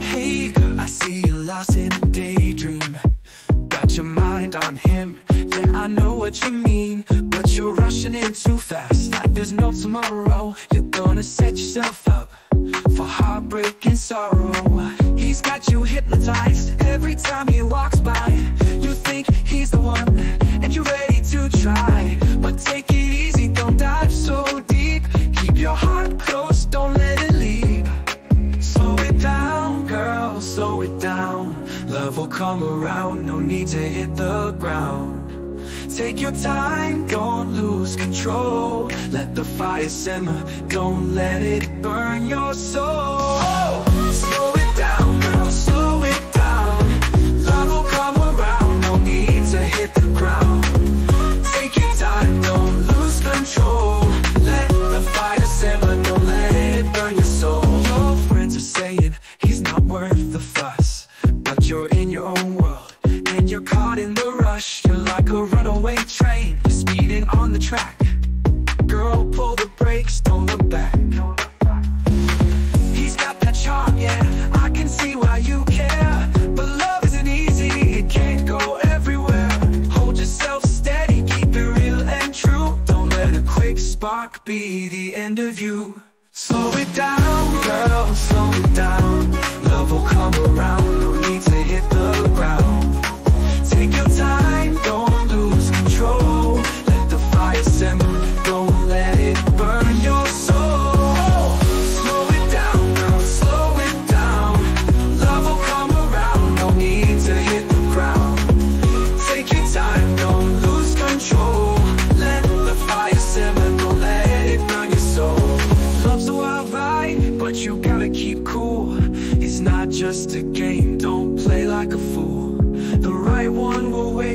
Hey, I see you lost in a daydream. Got your mind on him. Yeah, I know what you mean. But you're rushing in too fast. Like there's no tomorrow. You're gonna set yourself up for heartbreak and sorrow. He's got you hypnotized every time he walks by. Come around, no need to hit the ground. Take your time, don't lose control. Let the fire simmer, don't let it burn your soul. Slow it down, girl, slow it down. Love will come around, no need to hit the ground. Take your time, don't lose control. Let the fire simmer, don't let it burn your soul. Your friends are saying he's not worth the fuss, you're in your own world and you're caught in the rush. You're like a runaway train, you're speeding on the track. Girl, pull the brakes, don't look back. He's got that charm, yeah. I can see why you care. But love isn't easy, it can't go everywhere. Hold yourself steady, keep it real and true. Don't let a quick spark be the end of you. Slow it down, girl, slow it down. Love just a game, don't play like a fool. The right one will wait,